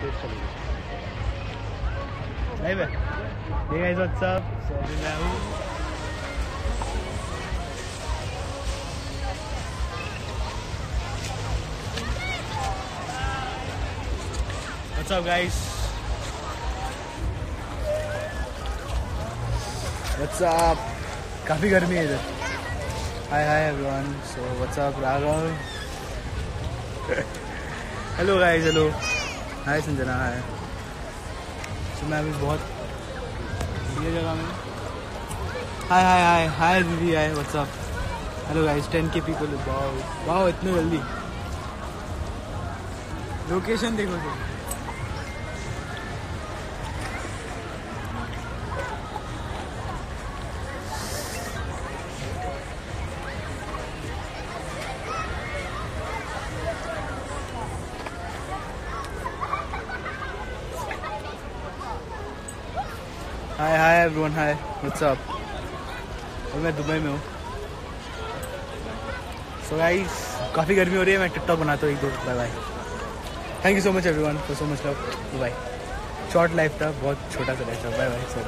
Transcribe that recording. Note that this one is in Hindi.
तेज चलेगी नहीं बे ये गाइस व्हाट्स अप सो अभी मैं हूँ What's up guys? What's up? काफी गर्मी है इधर hi hi everyone so what's up Raghav hello guys hello हाय संजना हाय। तो मैं अभी बहुत बढ़िया जगह में हाय हाय हाय हाय दीदी hi what's up hello guys ten के पीपल वाओ वाओ इतने जल्दी। लोकेशन देखो तो hi hi everyone hi what's up अभी मैं दुबई में हूँ। सो गाइस काफ़ी गर्मी हो रही है। मैं टिकटॉक बनाता हूँ एक दो। Bye bye thank you so much everyone for so much love bye short life था, बहुत छोटा सा था। Bye bye sir